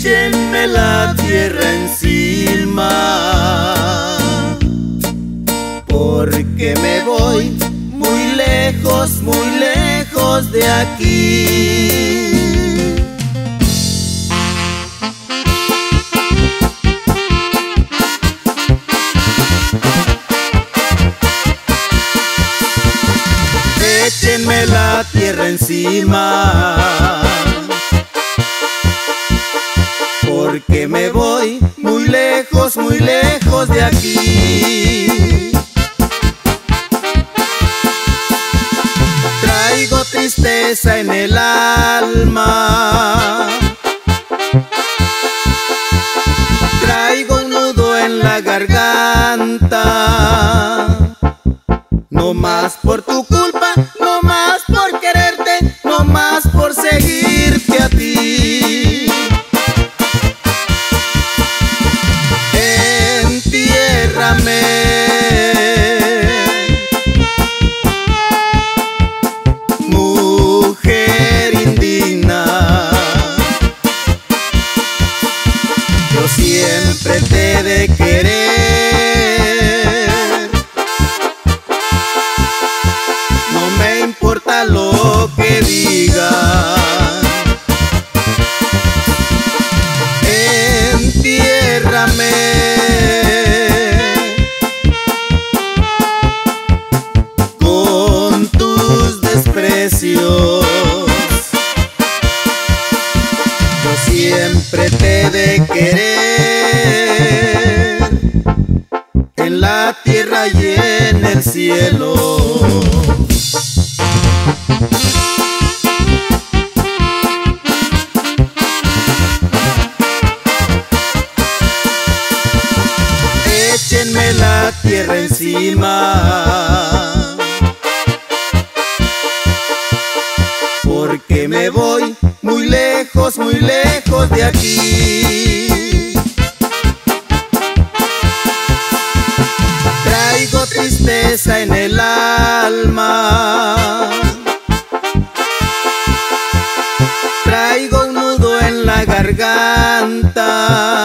échenme la tierra encima, porque me voy muy lejos, muy lejos de aquí. Échenme la tierra encima porque me voy muy lejos, muy lejos de aquí. Traigo tristeza en el alma. Traigo un nudo en la garganta. No más por tu culpa, querer. No me importa lo que digan. La tierra y en el cielo. Échenme la tierra encima. Porque me voy muy lejos, muy lejos de aquí. En el alma. Traigo un nudo en la garganta.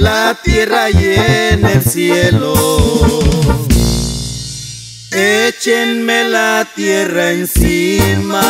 La tierra y en el cielo. Échenme la tierra encima.